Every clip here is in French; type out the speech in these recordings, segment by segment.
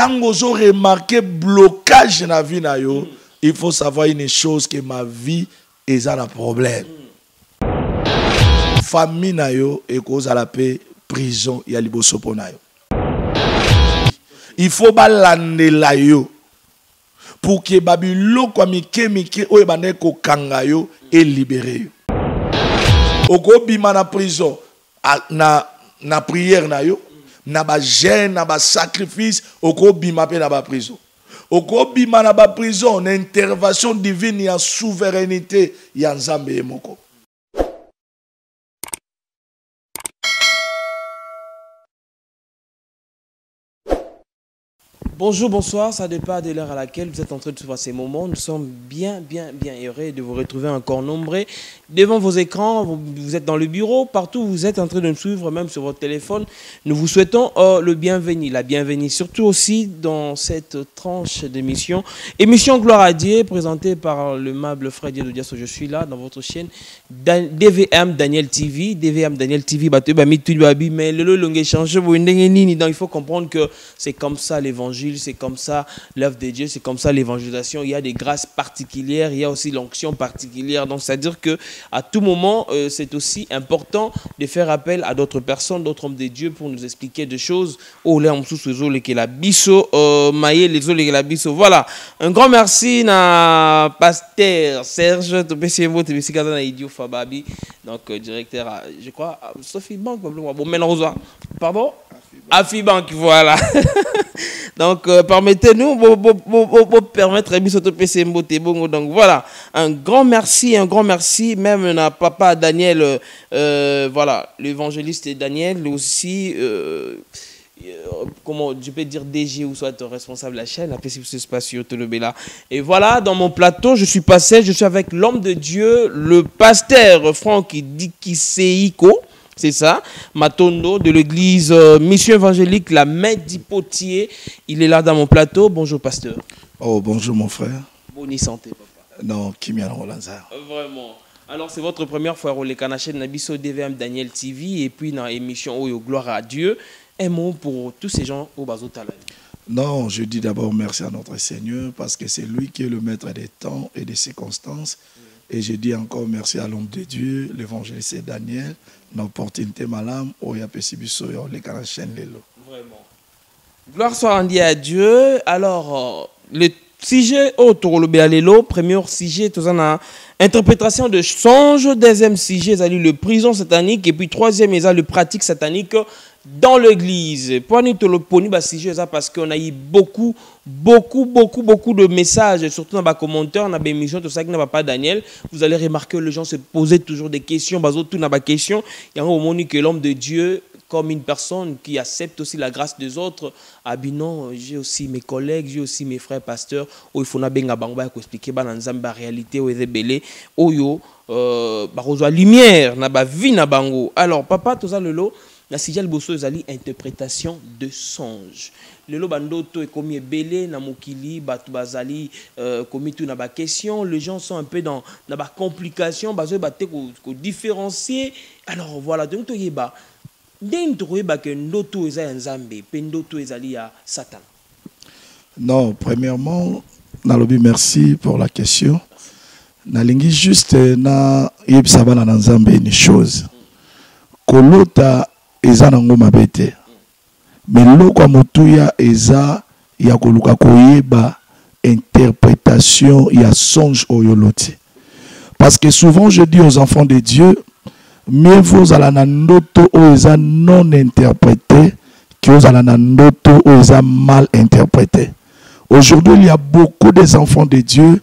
Tango zo remarqué blocage na vie na yo, il faut savoir une chose que ma vie est un problème. Famille na yo et cause à la paix prison ya liboso po na yo. Il faut balandela yo pour que babiloko mike mike oyo ebandaki kokanga yo elibere yo okobima na prison na, na prière na yo na bagene na basacrifice okobima mpe na baprison okobima na baprison na intervention divine ya souveraineté ya nzambe moko Bonjour, bonsoir, ça dépend de l'heure à laquelle vous êtes en train de suivre ces moments. Nous sommes bien, bien, bien heureux de vous retrouver encore nombreux devant vos écrans. Vous, êtes dans le bureau, partout où vous êtes en train de nous suivre, même sur votre téléphone. Nous vous souhaitons euh, le bienvenu, la bienvenue, surtout aussi dans cette tranche d'émission. Émission Gloire à Dieu, présentée par le mable de Diasso. Je suis là dans votre chaîne DVM Daniel TV. DVM Daniel TV, bah, mais le long échange, il faut comprendre que c'est comme ça l'évangile, c'est comme ça l'œuvre de Dieu, c'est comme ça l'évangélisation. Il y a des grâces particulières, il y a aussi l'onction particulière. Donc c'est-à-dire que à tout moment, euh, c'est aussi important de faire appel à d'autres personnes, d'autres hommes de Dieu pour nous expliquer des choses. Oh là, on euh, maillé les la biso. Voilà. Un grand merci à pasteur Serge na Idio Fababi, donc euh, directeur, je crois, Sophie probablement. Bon, maintenant, pardon? Afibank, voilà. Donc, euh, permettez-nous de permettre à PC Bongo. Donc, voilà. Un grand merci, un grand merci, même à papa Daniel, euh, euh, voilà, l'évangéliste Daniel, aussi. comment je peux dire DG ou soit responsable de la chaîne, après si Tolobela. Et voilà, dans mon plateau, je suis passé, je suis avec l'homme de Dieu, le pasteur Franck Dikiseiko. C'est ça, Matondo de l'église euh, Mission évangélique La Main d'Hypotier. Il est là dans mon plateau. Bonjour, pasteur. oh bonjour mon frère Bonne santé, papa. non kimiana rolanzar Euh, Vraiment. Alors, c'est votre première fois au la chaîne Nabiso DVM Daniel TV et puis dans l'émission Oyo Gloire à Dieu. Un mot pour tous ces gens au Bazo. Non, je dis d'abord merci à notre Seigneur parce que c'est lui qui est le maître des temps et des circonstances. Et je dis encore merci à l'homme de Dieu, l'évangéliste Daniel, l'opportunité malam, oya pesibiso ya oleka na chaîne lelo. Vraiment. Gloire soit rendue à Dieu. Alors, euh, le sujet autour le Béalélo, premier sujet, tout ça, na interprétation de songe. Deuxième sujet, ça le prison satanique. Et puis troisième, ça le pratique satanique dans l'église. Le bah, ça, parce qu'on a eu beaucoup, beaucoup, beaucoup, beaucoup de messages, surtout dans les commentaires, dans les émissions, tout ça, qui n'a pas Daniel. Vous allez remarquer que les gens se posaient toujours des questions, bah, tout dans les questions. Il y a un moment que l'homme de Dieu, comme une personne qui accepte aussi la grâce des autres. Ah ben non, j'ai aussi mes collègues, j'ai aussi mes frères pasteurs. Oh, il faut na benga bango ba expliquer ba nzambe ba réalité o ezebele oyo euh ba kozwa lumière na ba vie na bango. Alors papa toza lelo na sija liboso ezali interprétation de songe. lelo bandoto ekomi ebele na mokili bato bazali euh, komi tu na baquestion les gens sont un peu dans na bacomplication bazoyeba te kodifferencier alors voilà donc toyeba ndenge tokoyeba ke ndoto eza ya nzambe mpe ndoto ezali ya satan Non, premièrement, nalobi merci pour la question. Nalingi juste na yebisa bana na nzambe une chose. Eza nango mabe te. Mais loko ya motuya eza ya koluka koyeba interprétation ya songe oyo loti. Parce que souvent je dis aux enfants de Dieu, mieux vaut ozala na ndoto oyo eza non interprété que ozala na ndoto oyo eza mal interprété. Aujourd'hui, il y a beaucoup des enfants de Dieu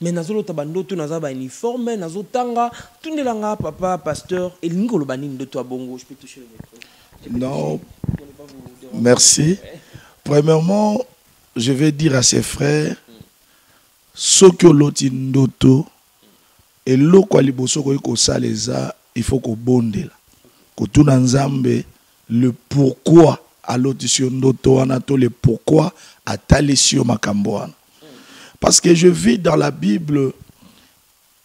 me nazolota bandoto naza bauniforme nazotanga tundelanga papa pasteur. Elingi koloba nini ndoto ya bongo? Je peux toucher le micro. Non. Merci. Premièrement, je vais dire à ses frères, soki oloti ndoto eloko ya liboso okoki kosala eza il faut kobondela. Kotuna nzambe le pourquoi alotisi yo ndoto wana to le pourquoi atalisi yo makambo wana parce que je vis dans la bible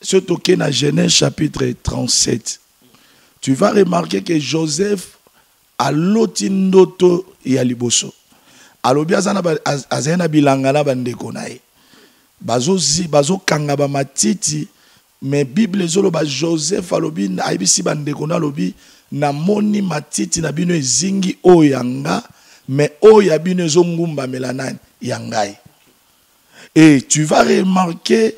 ce toke na genèse chapitre 37 tu vas remarquer que joseph aloti ndoto ya liboso. Alobi azali na bilanga na bandeko na ye. Bazokanga bamatiti me bible ezoloba joseph alobi ayebisi bandeko na alobi namoni matiti na bino ezingi oyo ya nga me oyo ya bino ezongumbamela nani ya ngai et tu vas remarquer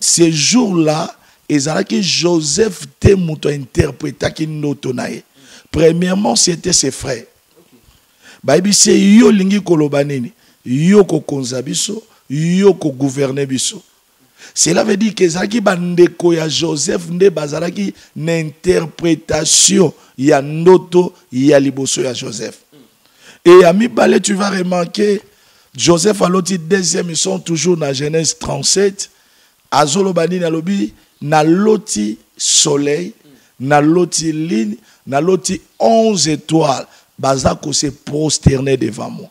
ces jours-là ezalaki joseph te moto interprétaki ndoto na ye premièrement c'était ses frères. Bayebisi ye yo olingi koloba nini. Yo kokonza biso yo kogouverne biso. Cela veut dire que ezalaki bandeko ya joseph nde bazalaki na interprétation ya ndoto ya liboso ya joseph. Et ya mibale tu vas remarquer joseph aloti deuxième ils sont toujours na genèse 37 azoloba nini alobi naloti soleil naloti ligne naloti 11 étoiles. Baza kose prosterner devant moi.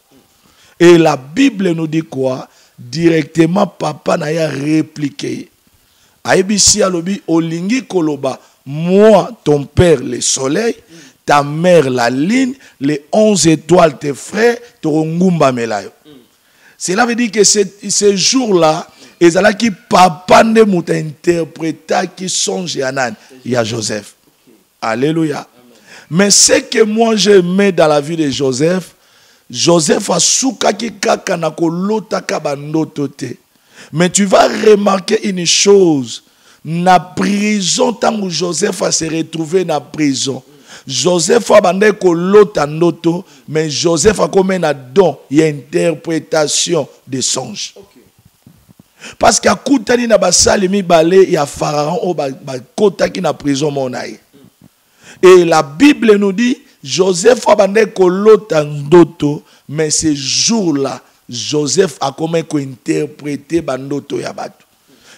Et la bible nous dit quoi? Directement papa na ye répliqué. Ayebisi alobi olingi koloba moi ton père le soleil ta mère la ligne les 11 étoiles tes frères tokongumbamela yo cela veut dire que ce, jour-là ezalaki papa nde moto interprétaki songe ya nani ya joseph. Alléluia. Mais ce que moi j'aimais dans la vie de joseph joseph asukaki kaka na kolotaka bandoto te. Mais tu vas remarquer une chose. Na prison ntango joseph se retrouvé na prison joseph abandaki kolota ndoto mais joseph akomi na don ya interprétation de songe parce que akutani na basali mibale ya pharaon oyo ba- bakotaki na prison moko na ye et la bible nous dit joseph abandaki kolota ndoto mais ce jour là joseph akomi kointerpréter bandoto ya bato.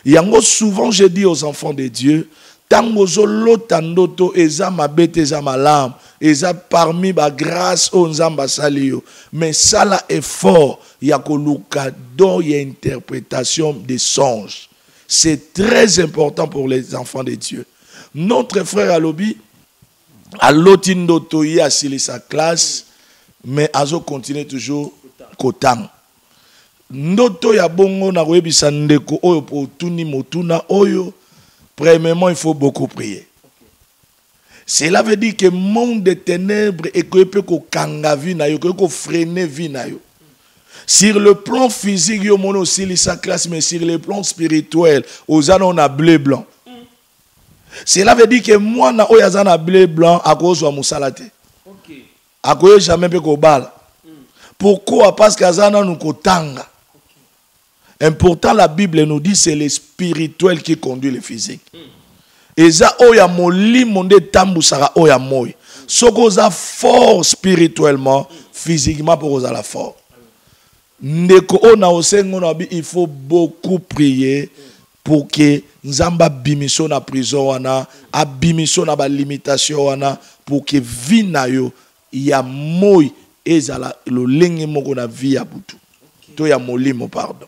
Yango souvent je dis aux enfants de dieu ntango ozolota ndoto eza mabe te eza malamu. Eza parmi bagrâce oyo nzambe asali yo. Mais sala effort ya koluka don ya interprétation des songes. C'est très important pour les enfants de dieu. Notre frère alobi aloti ndoto ye asilisa classe mais azocontinue toujours kotanga ndoto ya bongo na koyebisa ndeko oyo po otuni motuna oyo premièrement il faut beaucoup prier. Cela veut dire que monde de ténèbres ekoki mpe kokanga vi na yo ekoki kofrene vi na yo. Sur le plan physique yo moni osilisa classe mais sur le plan spirituel oza nao na blé blanc. Cela veut dire que aza na blé blanc akozwa mosala te Ok. akoki jamais mpe kobala pourquoi? Parce que aza nanu kotanga important la bible nous dit c'est le spirituel qui conduit le physique. Eza oyo ya molimo nde etambusaka oyo ya moi. Soki oza fort spirituellement physiquement mpo kozala fort. Ndeko oyo na osengo na bi il faut beaucoup prier pour que nzambe abimiso na prison wana abimiso na balimitation wana pour que vi na yo ya moi ezala lolenge moko na vi ya butu. To ya molimo pardon.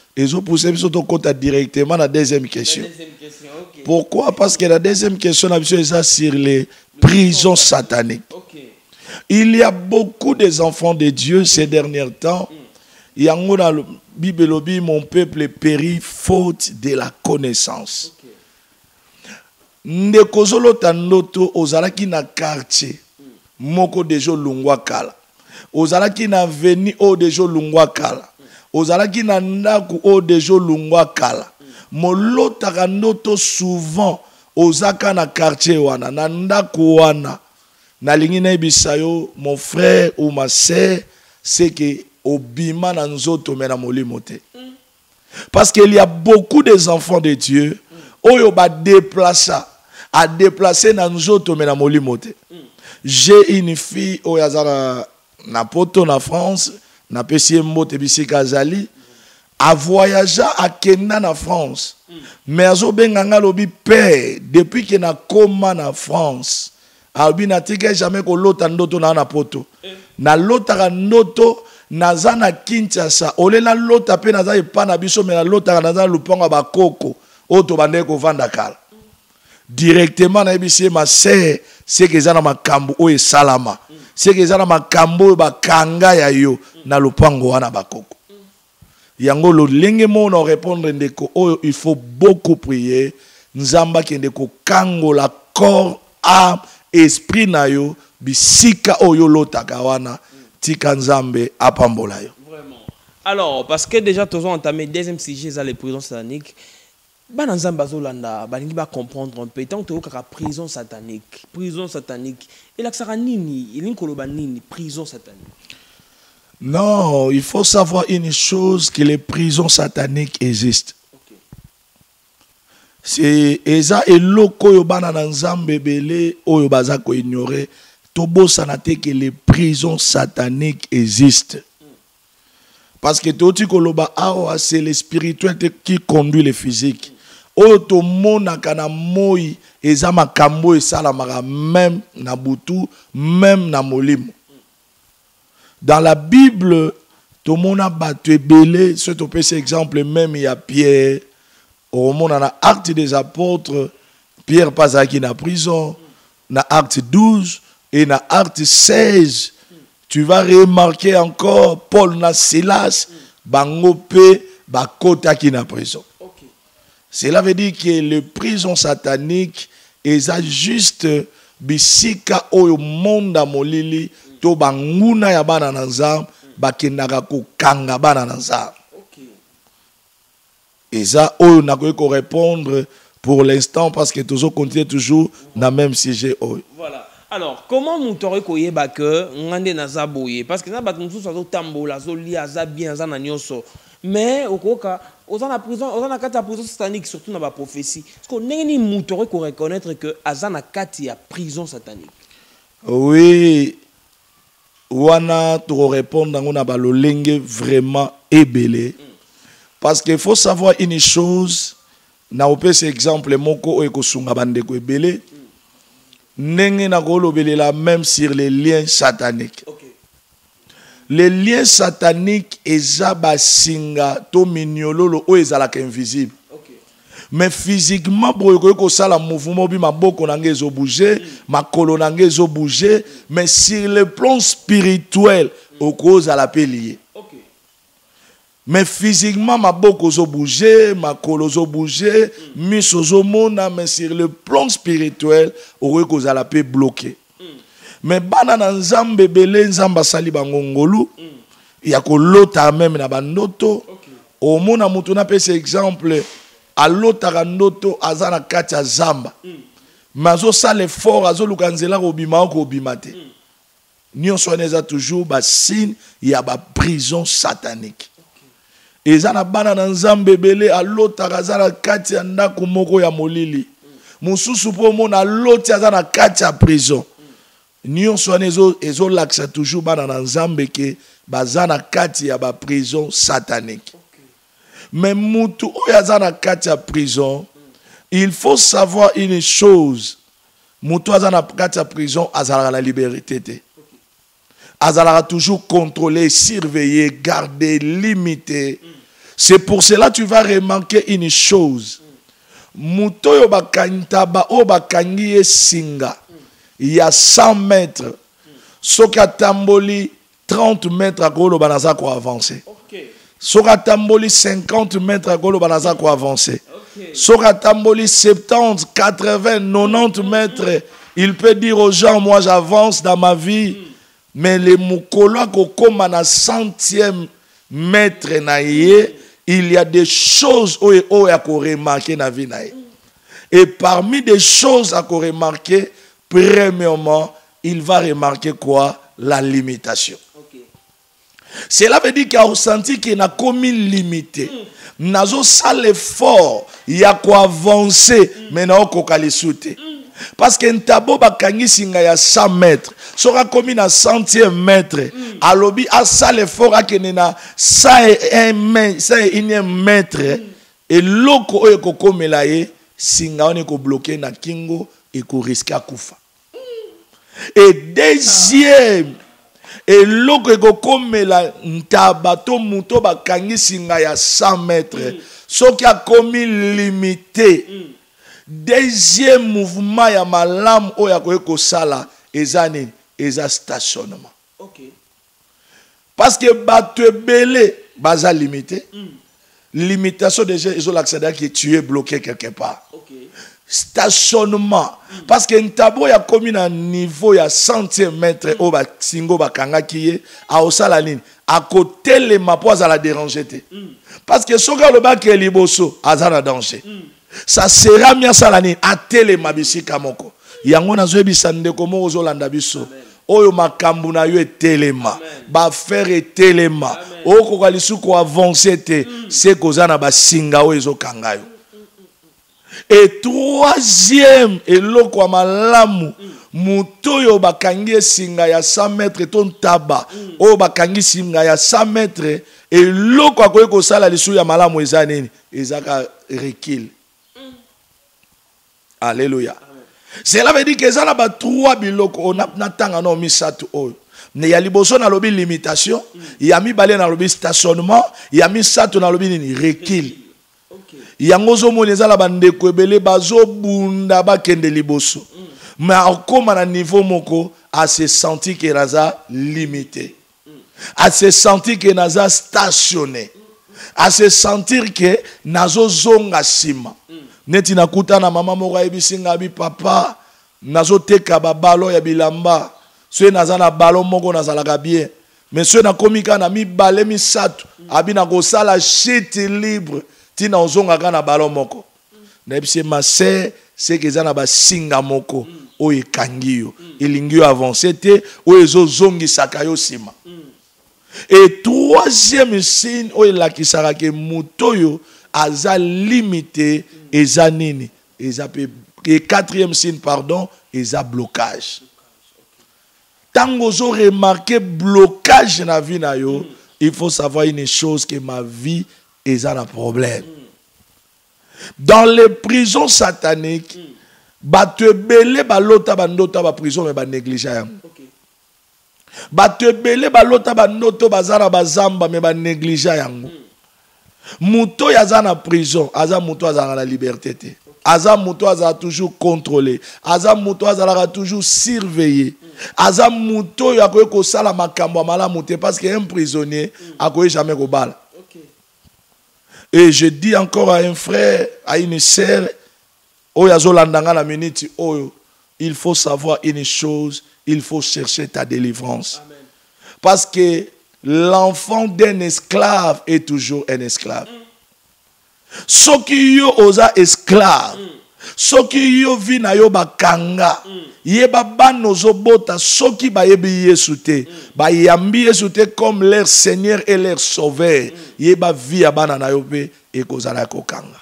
ezopuse biso tokɔta directement na deuxième question. Deuxième question ok. Pourquoi? Parce que la deuxième question na biso eza sur les prisons sataniques. Il y a beaucoup des enfants de dieu ces derniers temps. Yango na bible elobi mon peuple périt faute de la connaissance. Ndeko ozolota ndoto ozalaki na quartier moko deja olungwa kala. Ozalaki na veni oyo deja olungwa kala ozalaki na ndako oyo deja olungwa kala. Molotaka ndoto souvent ozaka na quartier wana na ndako wana. Nalingi nayebisa yo mon frère ou ma sœur c'est que obima na nzoto me na molimo te. Parce qu'il y a beaucoup des enfants de dieu oyo badeplaça adeplace na nzoto me na molimo j'ai une fille oyo aza na, na poto na france napesi ye mbote bisika azali avoyagea akenda na france. Me azobenga nga alobi père depuis ke nakóma na france. Alobi natikali jamais kolota ndoto naa na poto. Nalotaka ndoto naza na kinshasa. Ole nalota mpe naza epa na biso me nalotaka naza na lupango ya bakoko. Oyo tobandeki kovanda kala. Directement nayebisi ye maser seke eza na makambo oyo esalama seke eza na makambo bakanga ya yo na lupango wana bakoko yango lolenge ndeko oyo il faut beaucoup prier nzambe akende kokangola corps âme esprit na yo bisika oyo olotaka wana tika nzambe apambola yo. Alors, parce que déjà, tous ont entamé deuxième sujet, les prisons sataniques. Bana nzambe azolanda balingi bacomprendre un peu. Ntango toyokaka prison satanique prison satanique. Elakisaka nini? Elingi koloba nini? Prison satanique. Non, il faut savoir une chose, que les prisons sataniques existent. Ok. C'est eza eloko oyo bana na nzambe ebele oyo baza koignore. Tobosana te que les prisons sataniques existent. Parce que toti koloba awa c'est le spirituel qui conduit le physique oyo tomonaka na moi eza makambo oyo esalamaka même na butu même na molimo dans la bible tomona bato ebele soki topesi exemple pierre acte des apôtres pierre mpe azalaki na prison na acte 12 et na acte 16 tu vas remarquer encore paul na silas bango mpe bakotaki na prison. Cela veut dire que le prison satanique eza juste bisika oyo monde ya molili to banguna ya bana na nzambe bakendaka kokanga bana na nzambe. Eza oyo nakoki korépondre pour l'instant parce que tozocontinue toujours na même sujet oyo. Voilà. Alors, comment moto okoki koyeba ke nga nde naza boye? Parce que na bato mosusu azotambola azolia aza bien aza na nyonso mais okoka oza na prison oza na kati ya prison satanique surtout na baprophétie parceque ndenge nini moto okoki koreconnaître ke aza na kati ya prison satanique? Oui. Wana tokorépondre yango na balolenge vraiment ebele parce que faut savoir une chose na opesa exemple moko oyo ekosunga bandeko ebele ndenge nakolobelela même sur les liens sataniques. Ok. Les liens sataniques eza basinga to minyololo oyo ezalaka invisible. Mais physiquement boye okoki kosala mouvement obi maboko na ngai ezobouge makolo na ngai ezobouge mais sur le plan spirituel okozala mpe lié. Ok. mais physiquement maboko ozobouge makolo ozobouge miso ozomona mais sur le plan spirituel okoki kozala mpe bloqué mais bana na nzambe ebele nzambe asali bango ngolu ya kolota meme na bandoto. Ok. omona moto napesa exemple alotaka ndoto aza na kati ya zamba. Me azosala effort azoluka nzela kobima o kobima te. Nyonso wana eza toujours basigne ya baprison satanique. Eza na bana na nzambe ebele alotaka aza na kati ya ndako moko ya molili. Mosusu mpo omona aloti aza na kati ya prison nyonso wana ezo- ezolakisa toujours bana na nzambe ke baza na kati ya baprison satanique. Mais mutu oyo aza kati ya prison il faut savoir une chose. Moto aza na kati ya prison azalaka na liberté te. Azalaka toujours contrôlé surveillé gardé limité. C'est pour cela tu vas remarquer une chose. Moto oyo bakangi taba oyo bakangi ye singa ya 100 mètres. Soki atamboli 30 mètres akoloba naza koavance Ok. soki atamboli 50 mètres akoloba naza koavance Ok. soki atamboli 70 80 90 mètres il peut dire aux gens moi j'avance dans ma vie mais le mokolo akokóma na centième mètre il y a des choses oyo oyo akoremarke na vie na ye. Et parmi des choses akoremarke premièrement il va remarquer quoi La limitation. Cela veut dire qu'il a ressenti qu'il n'a commis limité. Nazo ça l'effort, il y a quoi avancer, mais n'a pas sauter. Parce que ntabo bakangi singa ya 100 mètres. Sera commis na centième mètre. Alobi a ça l'effort a kenena 101 mètre, 101 mètre. Et loko oyo kokomela ye singa on ko bloquer na kingo et ko risquer kufa. Et deuxième eloko ekokomela ntaba to moto bakangi singa ya 100 mètres soki akomi limité. Deuxième mouvement ya malamu oyo akoki kosala eza nini? Eza stationnement. Parce que bato ebele baza limité. Limitation déjà ezolakisa que tu es bloqué quelque part. Stationnement. Parce que ntabo ya komi na niveau ya centième mètre oyo basinga oyo bakangaki ye aosala nini akotelema mpo azala dérange te parce que soki alobaki liboso aza na danger. Ça sera mi asala nini atelema bisika moko. Yango nazoyebisa ndeko moko ozolanda biso. Oyo makambo na yo etelema. Bafere etelema. Okoka lisusu koavance te. Se koza na basinga oyo ezokanga yo et troisième eloko ya malamu moto oyo bakangi esinga ya 100 mètre to ntaba. Oyo bakangi singa ya 100 mètre eloko akoki kosala lisusu ya malamu eza nini? Ezaka rekile alleluya cela veut dire que eza na batroi biloko oyo na- natanga nao misato oyo. Ya liboso nalobi limitation ya mibale nalobi stationnement ya misato nalobi nini? Rekile Ok. Yango ozomona eza na bandeko ebele bazobunda bakende liboso. Me akóma na niveau moko ase senti ke naza limité. Ase sentir ke naza stationné. Ase sentir ke nazozonga nsima neti nakuta na mama moko ayebisi nga abi papa nazoteka babalo ya bilamba. Soki naza na balo moko nazalaka bien. Mais soki nakomi kaka na mibale misato abi na kosala shite libre ntina ozongaka na balo moko. Nayebisi ye maser seke eza na basinga moko oyo ekangi yo. Elingi yo avance te oyo ezozongisaka yo nsima. Et troisième signe oyo elakisaka ke moto oyo aza limité eza nini? Eza mpe et quatrième signe pardon eza blocage. Ntango ozoremarke blocage na vie na yo il faut savoir une chose que ma vie eza na problème. Dans les prisons sataniques bato ebele balota bandoto ya baprison me banéglige yango Ok. bato ebele balota bandoto baza na bazamba me banéglige yango moto oyo aza na prison aza moto azalaka na liberté te. Aza moto azalaka toujours contrôlé. Aza moto azalaka toujours surveillé. Aza moto oyo akoki kosala makambo ya malamu te. Parce que un prisonnier akoki jamais kobala. Et je dis encore à un frère, à une sœur, il faut savoir une chose, il faut chercher ta délivrance. Amen. Parce que l'enfant d'un esclave est toujours un esclave. soki yo oza esclave soki yo vi na yo bakanga yeba bana ozobota soki bayebi yesu te bayambi yesu te comme leur seigneur et leur sauveur. Yeba vi ya bana na yo mpe ekozala ya kokanga.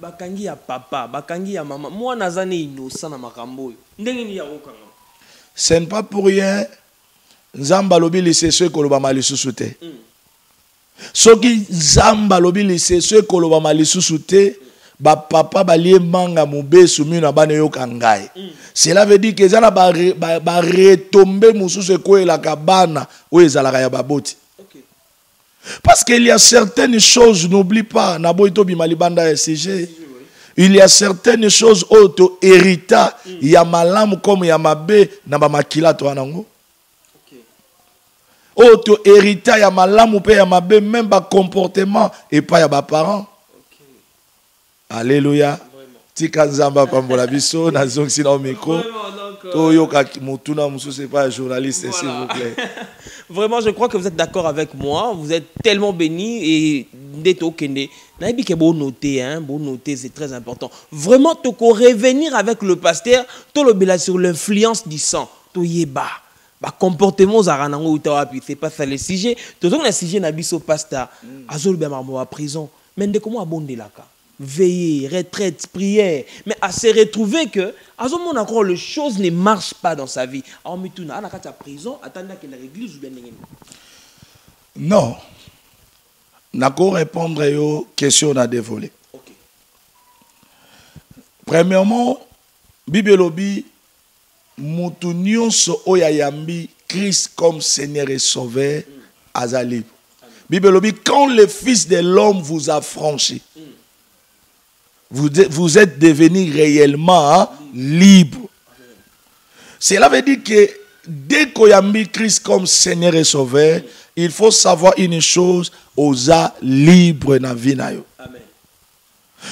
Bakangi ya papa bakangi ya mama mwana aza ne innocent na makambo oyo. Ndenge nini ya kokanga? Ce n'est pas pour rien nzambe alobi liseso ekolobama lisusu te. Soki nzambe alobi liseso ekolobama lisusu te bapapa balie manga mobesu mino na bana eyoka ngai. Cela veut dire eza na bare- ba- baretombe mosusu ekoyelaka bana oyo ezalaka ya baboti. Parce qu'il y a certaines choses n'oublie pas na boyi tobima libanda ya sujet il y a certaines choses oyo tohérita ya malamu comme ya mabe na bamakila to wana yango oyo ya malamu mpe ya mabe même bacomportement epai ya baparent Vraiment. tika nzambe apambola biso na micro. Vraiment, donc, euh, toyoka motuna mosusu epai ya journaliste s'il vous plaît. Vraiment, je crois que vous êtes d'accord avec moi. Vous êtes tellement bénis et Ndeto Kende. Naïbi ke bon noter, hein, bon noter, c'est très important. Vraiment, tu revenir avec le pasteur, tout le sur l'influence du sang. toyeba. Bacomportement ozalaka nango uta wapi. C'est pas ça le sujet. Tozongi na sujet na biso pasteur. Azoloba makambo ya prison. Mais ndeko mo abondelaka veiller retraite prière. Mais à se retrouver que azomona encore les choses ne marchent pas dans sa vie. Aomituna ana kati ya prison atandi akenda église ou bien ndenge nini non. Nako répondre yo question na dévolé. Ok. Premièrement bible elobi motu nyonso oyo ayambi christ comme seigneur et sauveur libre bible elobi quand le fils de l'homme vous a franchi vous êtes, vous êtes devenu réellement libre cela veut dire que dès qu'oyambi christ comme seigneur et sauveur il faut savoir une chose oza libre na vie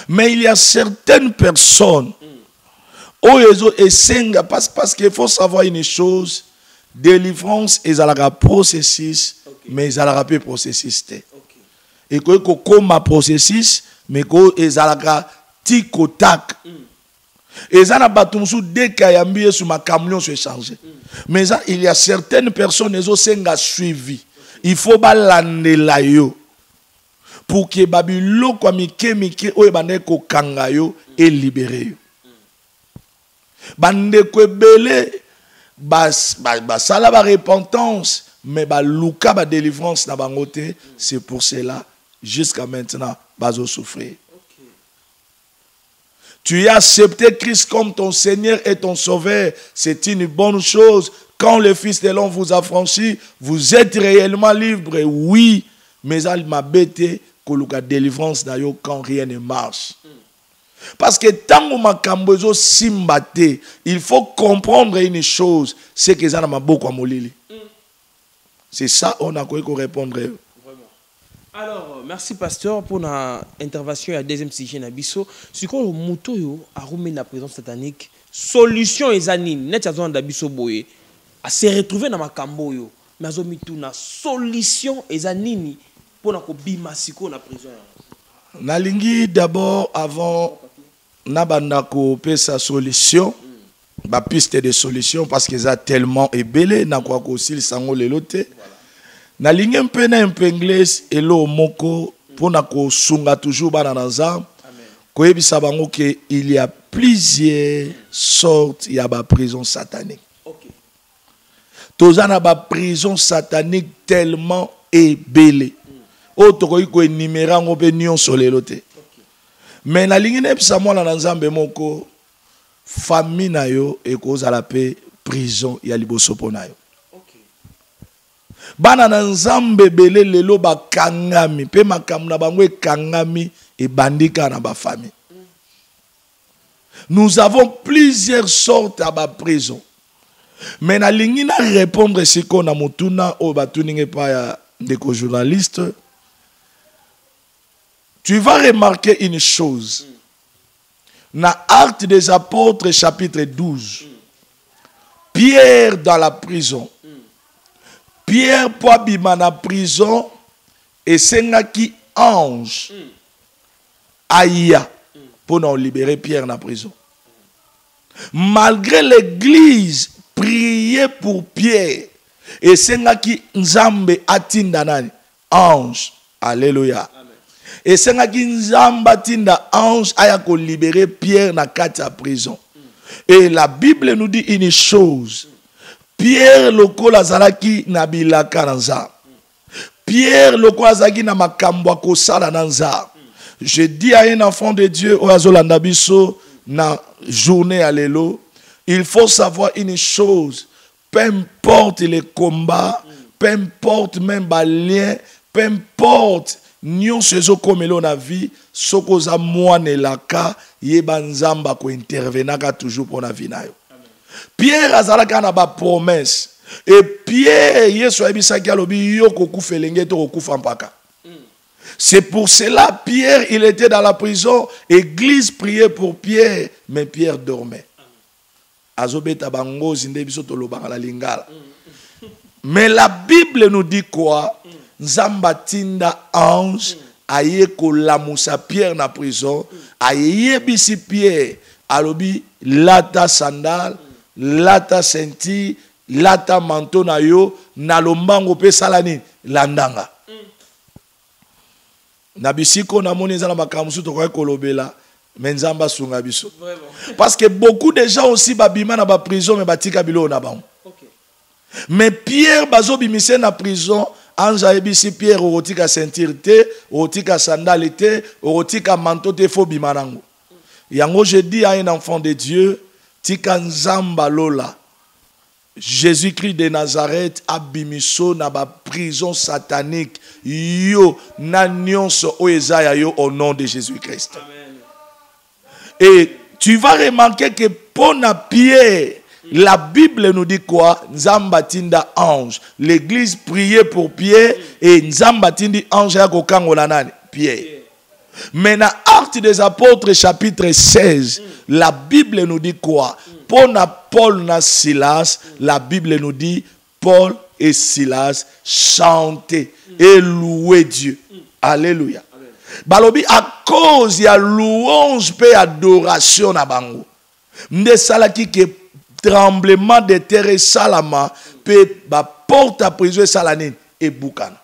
mais il y a certaines personnes parce, parce qu'il faut savoir une chose délivrance ezalaka processus Ok. mais ezalaka mpe processus. Ok. Ekoki kokóma processus mais ko ezalaka tik otak eza na bato mosusu deke ayambi yesu makambo nyonso echange mais il y a certaines personnes ezosenga suivi. Il faut balandela yo. Pour ke babiloko ya mike mike oyo bandeki kokanga yo elibere yo. Bandeko ebele bas- ba- basala barepentance mais baluka badélivrance na bango te c'est pour cela jusqu'à maintenant bazosouffrir tu as accepté Christ comme ton Seigneur et ton Sauveur. C'est une bonne chose. Quand le Fils de l'homme vous a franchi, vous êtes réellement libre. Oui, mais il m'a bêté que la délivrance quand rien ne marche. Parce que tant que makambo ezo simba te, il faut comprendre une chose, c'est que ça n'a pas beaucoup à molili. C'est ça on a quoi répondre. Alors, merci pasteur pour la intervention à deuxième sujet na biso. Sikoyo moto yo arumi na présence satanique? Solution eza nini? Net azona da biso boye. A se retrouver na makambo yo. Mais azomi tu na solution eza nini pona ko bima siko na prison. yango? nalingi d'abord avant nabanda kopesa solution bapiste de solution parce que eza tellement ebele nakoka kosilisa yango lelo te nalingi mpe na impengles elo moko mpona kosunga toujours bana na nzambe koyebisa bango ke il y a plusieurs sortes ya baprison satanique. OK. toza na baprison satanique tellement ebele oyo tokoki koenimere yango mpe nyonso lelo te. Me nalingi nayebisa mwana na nzambe moko famille na yo ekozala mpe prison ya liboso mpo na yo. Bana na na na bafamille nous avons plusieurs sortes ya baprison me nalingi na répondre sikoyo na motuna oyo batuninga epai ya ndeko journaliste. Tu vas remarquer une chose. Na acte des apôtres chapitre 12 pierre dans la prison pierre mpo abima na prison esengaki ange aya mpo na olibere pierre na prison. Malgré l'église prier pour pierre esengaki nzambe atinda nani ange. Alleluya esengaki nzambe atinda ange aya kolibere pierre na kati ya prison. Et la bible nous dit une chose pierre lokola azalaki na bilaka pierre lokola azalaki na makambo ya kosala na nzambe je dis à un enfant de dieu oyo azolanda na journée ya lelo il faut savoir une chose. Peu importe les combats peu importe même balien peu importe nyonso ezokomela na vie soki oza mwana elaka yeba nzambe toujours mpo na vie pierre azalaki kaka na bapromese e pierre yesu ayebisaki alobi yo kokufa elenge to kokufa mpaka. C'est pour cela pierre il était dans la prison église priait pour pierre mais pierre dormait. Azobeta bangozi nde biso tolobaka na lingala. Mais la bible nous dit quoi? Nzambe atinda ange aye kolamusa pierre na prison ayebisi pierre alobi lata sandale lata ceinture lata manto na yo na lombango mpe sala nini? Landanga na bisika namoni eza na makambo mosusu tokoki kolobela me nzambe asunga biso. Parce que beaucoup de gens aussi babima na baprison me batika biloko na bango. Mais pierre bazobimisa na prison ange ayebisi pierre okotika ceinture te okotika sandale te okotika manto te fo bima nango. Yango je dis à un enfant de dieu tika nzambe alola jésus-christ de nazareth abimiso na baprison satanique. Yo na nyonso oyo eza ya yo au nom de jésus-christ. Et tu vas remarquer que pour na Pierre, la Bible nous dit quoi? Nzamba tinda ange. L'église priait pour Pierre et Nzamba tindi ange ya kokangola nani? Pierre. Mais dans Actes des Apôtres chapitre 16, la Bible nous dit quoi? Pour na Paul na Silas, la Bible nous dit Paul et Silas chantaient et louaient Dieu. Alléluia. balobi à cause ya louange mpe adoration na bango nde esalaki ke tremblement de terre esalama mpe baporte ya prison esala nini ebukana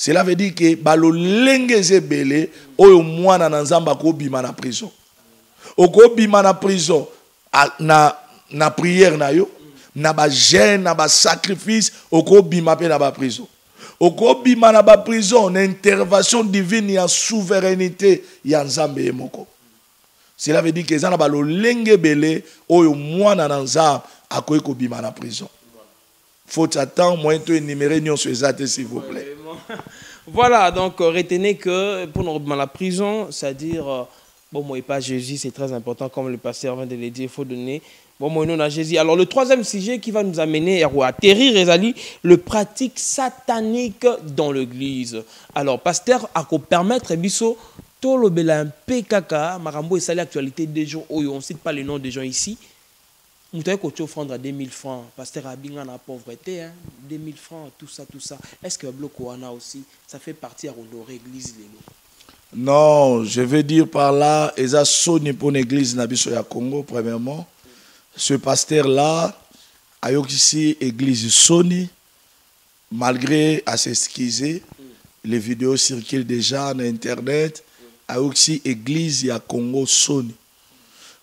cela veut dire ke balolenge eza ebele oyo mwana na nzambe akobima na prison. Okobima na prison na, na prière na yo na bagene na basacrifice okobima mpe na baprison okobima na baprison na intervention divine ya souveraineté ya nzambe moko. Cela veut dire ke eza na balolenge ebele oyo mwana na nzambe akoki kobima na prison faute ya temps moyen to énuméré nyonso eza te s'il vous plaît Voilà, donc euh, retenez que pour nous dans la prison, c'est-à-dire, euh, bon, moi et pas Jésus, c'est très important, comme le pasteur vient de le dire, il faut donner. Bon, moi, non, à Jésus. Alors, le troisième sujet qui va nous amener à atterrir, Ezali, le pratique satanique dans l'église. Alors, pasteur, à quoi permettre, Bisso, tolobela un kaka, marambo et sali actualité des gens, oh, on ne cite pas les noms des gens ici. Avez coaché offrande à 2000 francs. Pasteur Abinga la pauvreté, hein? 2000 francs, tout ça, tout ça. Est-ce que bloc Wana aussi, ça fait partie à honorer l'église non je veux dire par là eza soni mpo na église na biso ya congo premièrement ce pasteur là ayokisi église soni malgré asesquise les vidéos circulent déjà na internet ayokisi église ya congo soni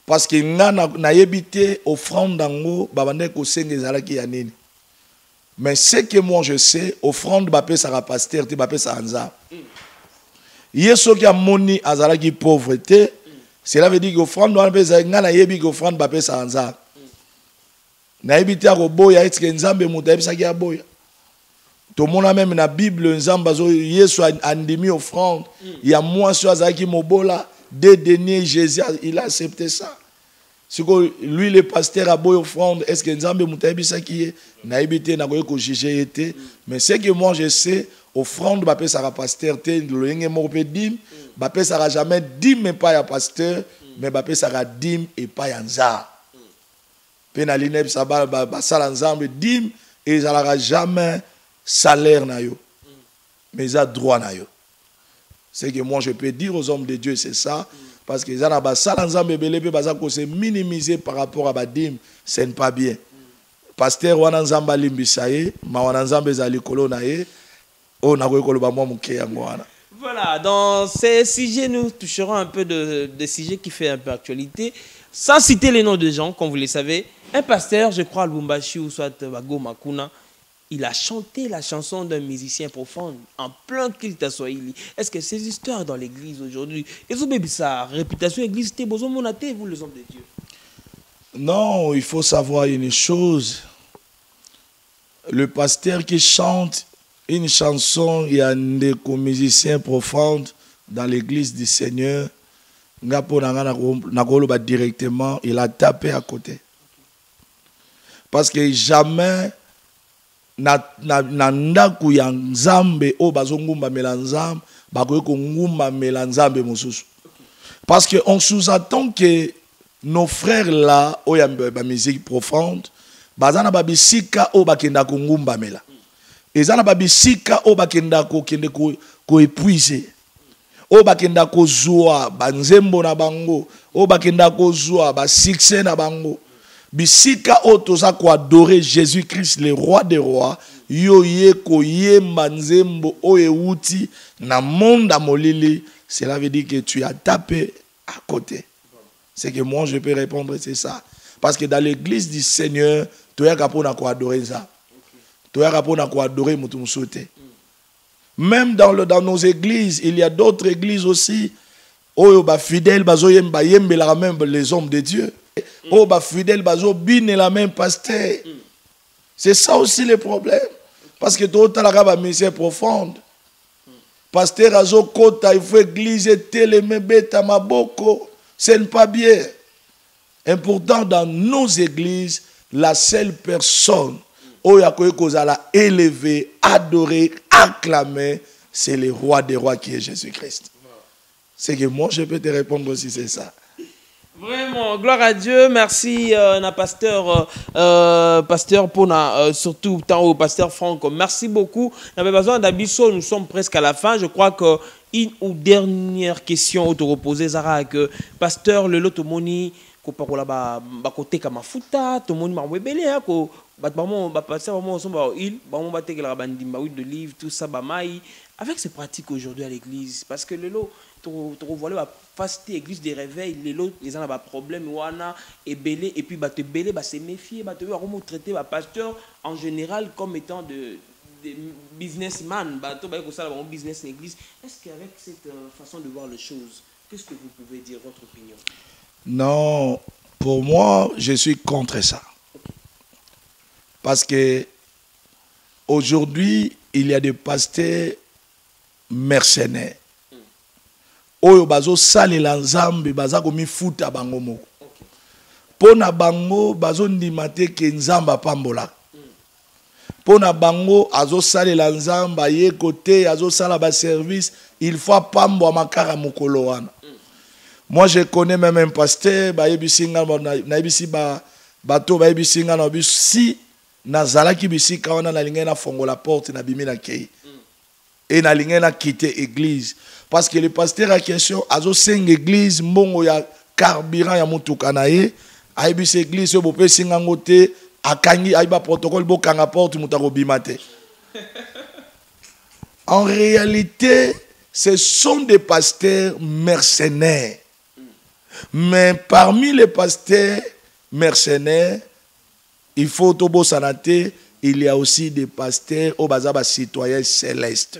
parce que nga na- nayebi te offrande yango babandaki kosenga ezalaki ya nini. Mais ce que moi je sais offrande bapesaka pasteur te bapesaka nzambe. Ye soki amoni azalaki pauvre te cela veut dire que offrande wana mpe ezalaki ngai nayebi ke offrande bapesaka nzambe. Nayebi te akoboya etike nzambe moto ayebisaki aboya tomona meme na bible nzambe azo yesu andimi offrande. Ya mwasi oyo azalaki mobola de denier jésus a- il a accepté ça. Lui le pasteur aboyi offrande est ce que nzambe moto ayebisaki ye nayebi te nakoki kojuge ye te mais ce que moi je sais offrande bapesaka pasteur te lolenge moko mpe dime bapesaka jamais dime epai ya pasteur mais bapesaka dime epai ya nzambe mpe nalingi nayebisa ba- ba- basala nzambe dime ezalaka jamais salaire na yo mais eza droit na ce que moi je peux dire aux hommes de Dieu c'est ça. Parce que na kose minimiser par rapport à badime ce n'est pas bien. Paster wana nzambe alimbisa ye mawa na nzambe eza likolo na ye oyo nakoki koloba wana Voilà, dans ces sujets, nous toucherons un peu de, des sujets qui fait un peu actualité. Sans citer les noms de gens, comme vous le savez, un pasteur, je crois, Lubumbashi ou soit Bago Makuna, il a chanté la chanson d'un musicien profond en plein culte Swahili. Est-ce que ces histoires dans l'église aujourd'hui, et vous sa réputation église, c'était besoin de vous les hommes de Dieu? Non il faut savoir une chose. Le pasteur qui chante une chanson il y a ndeko musicien profonde dans l'église du seigneur. Directement il a tapé à côté. Parce que jamais na, na, na ndako ya nzambe oyo mosusu. Parce que on sous-attend que nos frères là oyo ya ba musique profonde baza na babisika oyo bakenda kongumbamela eza na babisika oyo bakenda kokende ko- koepuise oyo bakenda kozwa banzembo na bango oyo bakenda kozwa basuccès na bango bisika oyo toza koadore jésus christ le roi des rois yo ye koyemba nzembo oyo na monde ya molili cela veut dire que tu as tapé à côté. C'est que moi je peux répondre c'est ça. Parce que dans l'église du seigneur toyaka mpona koadore nzambe toyaka mpona koadore moto mosusu te même dans, le, dans nos églises il y a d'autres églises aussi oyo bafidèle bazoyemba bayembelaka même les hommes de dieu oyo bafidèle bazobinela même pasteur. C'est ça aussi le problème. Parce que totalaka bamisère profonde. Pasteur azokota il faut église eteleme beta maboko. Ce n'est pas bien. Et pourtant dans nos églises la seule personne oyo akoki kozala élevé adoré acclamé c'est le roi des rois qui est jésus-christ. C'est que moi je peux te répondre aussi c'est ça Vraiment, gloire à Dieu. Merci, euh, euh, euh, pasteur Pona, surtout pasteur Franck. Merci beaucoup. Besoin. Nous sommes presque à la fin. Je crois que une ou dernière question auto reposer Zara que pasteur le lotomoni ko pakola ba ba côté kama futa tomoni ma webele hein, ko ba bamo il tout ça avec ces pratiques aujourd'hui à l'église parce que le lot tokovoile bafasite église de réveil lelo eza na baproblème wana ebele et puis bato ebele base méfie bato oyo bakomo traité bapasteur en général comme étant de, de businessman. Bato baye kosala bango business na église. Est ce qu'avec cette euh, façon de voir les choses qu'est ce que vous pouvez dire votre opinion? Non pour moi je suis contre ça. Parce que aujourd'hui il y a des pasteurs mercenaires oyo bazosalela nzambe baza komifuta bango moko. Mpo na bango bazondima te ke nzambe apambolaka mpo na bango azosalela nzambe aye kote azosala baservice il faut apambwama kaka mokolo wana. Moi je connais même un pasteur bayebisi nga nayebisi bato bayebisi nga na biso. Si nazalaki bisika wana nalingai nafongola porte nabimi nakei e nalingai nakite église parce que le pasteur en question azosenga église mbongo ya carburant ya motuka na ye. Ayebisa église oyo bopesi ngango te akangi ayeba protocole bokanga porte moto akobima en réalité ce sont des pasteurs mercenaires. Mais parmi les pasteurs mercenaires il faut tobosana te il y a aussi des pasteurs oyo baza bacitoyens célestes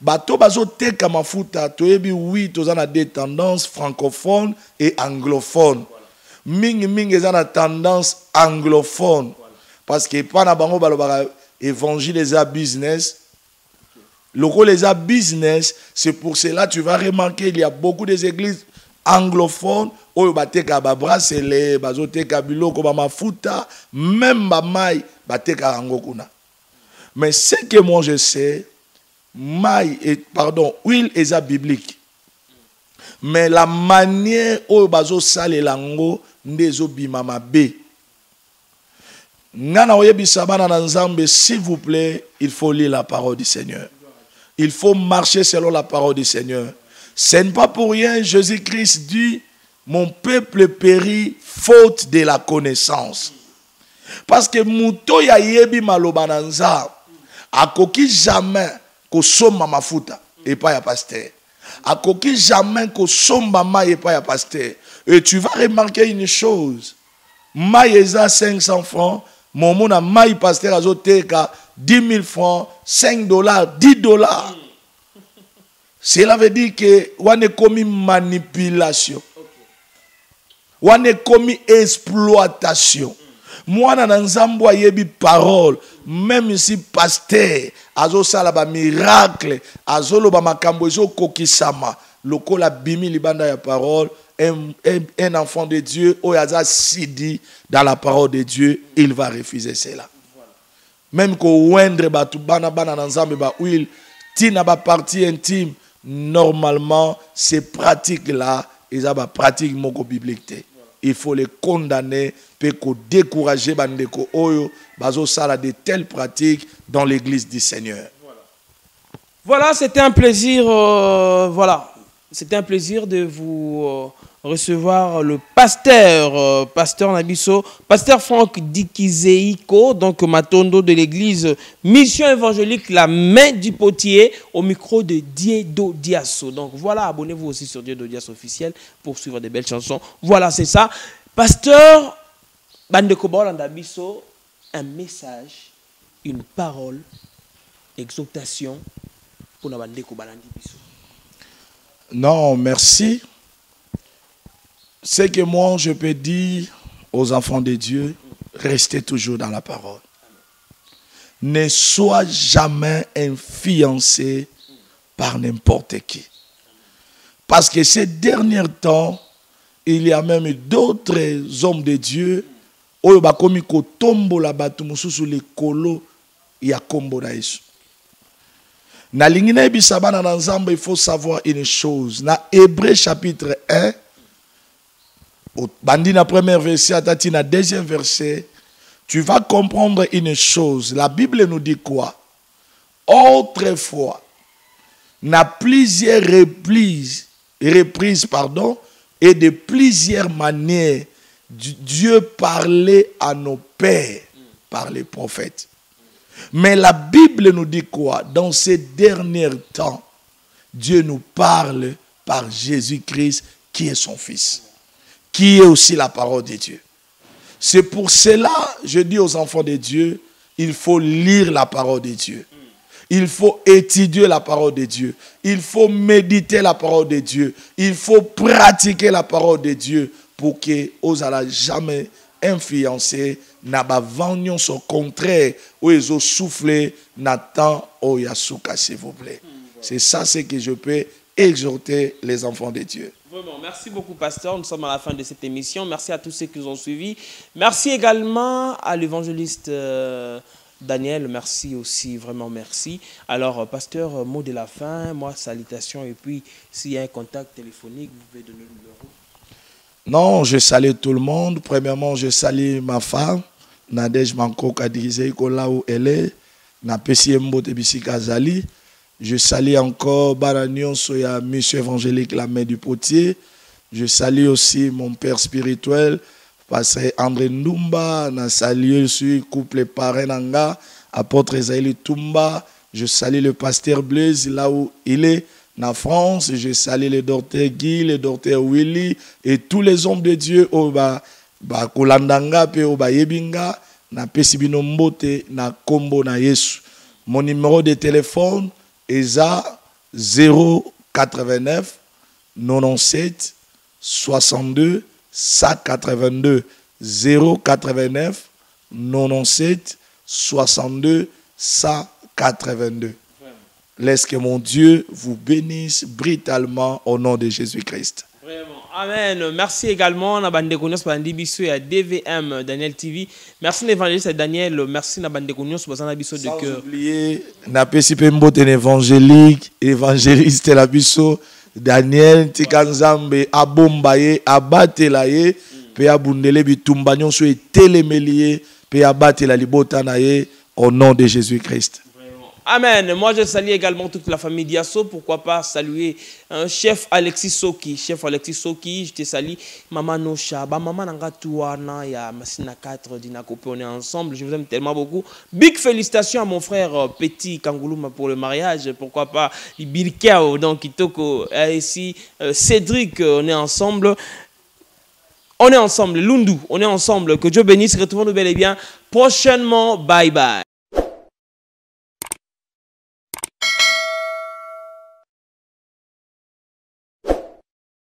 bato bazoteka mafuta. Toyebi wi toza na deux tendances francophone et anglophone mingimingi eza na tendance anglophone. Parce que epa na bango balobaka évangile eza business. Lokola eza business c'est pour cela tu vas remarquer il y a beaucoup des églises anglophones oyo batekaka babrasele bazoteka biloko bamafuta même bamai batekaka yango kuna. Mais ce que moi je sais mai et pardon huile eza biblique. Mais la manière oyo bazosalela yango nde ezobima mabe nga na bana na nzambe s'il vous plaît il faut lire la parole du seigneur. Il faut marcher selon la parole du seigneur. Ce n'est pas pour rien jésus-christ dit mon peuple périt faute de la connaissance. Parce que moto oyo ayebi maloba na nzambe akoki jamais kosomba mafuta epai ya paster akoki jamais kosomba mai epai ya paster et tu vas remarquer une chose. Mai eza 500 francs momona mai paster azoteka 10 000 francs 5 dollars 10 dollars. Cela veut dire que wana ekomi manipulation. Wana ekomi exploitation mwana na nzambe ayebi parole. Même si paster azosala bamiracle azoloba makambo ezokokisama. Lokola bimi libanda ya parole un, un, enfant de dieu oyo aza sidi dans la parole de dieu il va refuser cela. Même kowendre bato bana bana na nzambe bahuile ntina bapartie intime normalement ces pratiques là eza bapratique moko biblique te il faut les condamner mpe kodécourager bandeko oyo bazosala de telles pratiques dans l'église du seigneur Voilà, c'était un plaisir. euh, voilà, c'était un plaisir de vous recevoir le pasteur, euh, pasteur Nabiso, pasteur Franck Dikizeiko, donc Matondo de l'église Mission évangélique La Main du Potier, au micro de Diedo Diasso. Donc voilà, abonnez-vous aussi sur Diedo Diasso officiel pour suivre des belles chansons. Voilà, c'est ça. Pasteur Bandeko Nabiso, un message, une parole, exhortation pour Bandeko. Non, merci. C'est que moi, je peux dire aux enfants de Dieu, restez toujours dans la parole. Ne sois jamais influencé par n'importe qui. Parce que ces derniers temps, il y a même d'autres hommes de Dieu oyo na na il faut savoir une chose na hébreu chapitre 1 bandi na premier verset atati na deuxième verset tu vas comprendre une chose. La bible nous dit quoi? Autrefois na plusieurs reprises reprises pardon et de plusieurs manières Dieu parlait à nos pères par les prophètes. Mais la Bible nous dit quoi? Dans ces derniers temps, Dieu nous parle par Jésus-Christ qui est son Fils, qui est aussi la parole de Dieu. C'est pour cela, je dis aux enfants de Dieu, il faut lire la parole de Dieu. Il faut étudier la parole de Dieu. Il faut méditer la parole de Dieu. Il faut pratiquer la parole de Dieu pour que ozala jamais influencé na bavant au contraire où ils ont soufflé Nathan Oyasuka s'il vous plaît. C'est ça ce que je peux exhorter les enfants de Dieu. Vraiment, merci beaucoup, pasteur. Nous sommes à la fin de cette émission. Merci à tous ceux qui nous ont suivis. Merci également à l'évangéliste euh, Daniel. Merci aussi, vraiment merci. Alors, euh, pasteur, euh, mot de la fin, moi, salutations. Et puis, s'il y a un contact téléphonique, vous pouvez donner le numéro. Non, je salue tout le monde. Premièrement, je salue ma femme, Nadège Manko là où elle est. Na Kazali. Je salue encore Baranion Soya, Monsieur évangélique la main du potier. Je salue aussi mon père spirituel, Pasteur André Ndumba. Na salue aussi couple Parenanga, apôtre Esaïli Tumba. Je salue le pasteur Blaise là où il est. En France, je salue le docteur Guy, le docteur Willy et tous les hommes de Dieu au ba ba kolandanga pe au ba yebinga na pesibino mbote na kombo na Yesu. Mon numéro de téléphone est 089 97 62 182 089 97 62 182. Laisse que mon Dieu vous bénisse brutalement au nom de Jésus-Christ. Vraiment. Amen. Merci également à Bande Biso et à DVM Daniel TV. Merci l'évangéliste Daniel. Merci à Bande Bazana Biso de cœur. Oublier, n'a pas si évangélique, évangéliste la Biso, Daniel Tikanzambe, Abombaye, Abatelaye, pe abundele bitumba nyonso pe abatela libota na ye au nom de Jésus-Christ. Amen. Moi, je salue également toute la famille Diasso. Pourquoi pas saluer chef Alexis Soki. Chef Alexis Soki, je te salue. Maman Nosha, ba maman Nangatouana, ya Masina 4, Dinakope, on est ensemble. Je vous aime tellement beaucoup. Big félicitations à mon frère euh, Petit Kangoulouma pour le mariage. Pourquoi pas Birkao, donc Kitoko, ici, euh, Cédric, euh, on est ensemble. On est ensemble, Lundu, on est ensemble. Que Dieu bénisse. Retrouvons-nous bel et bien prochainement. Bye bye.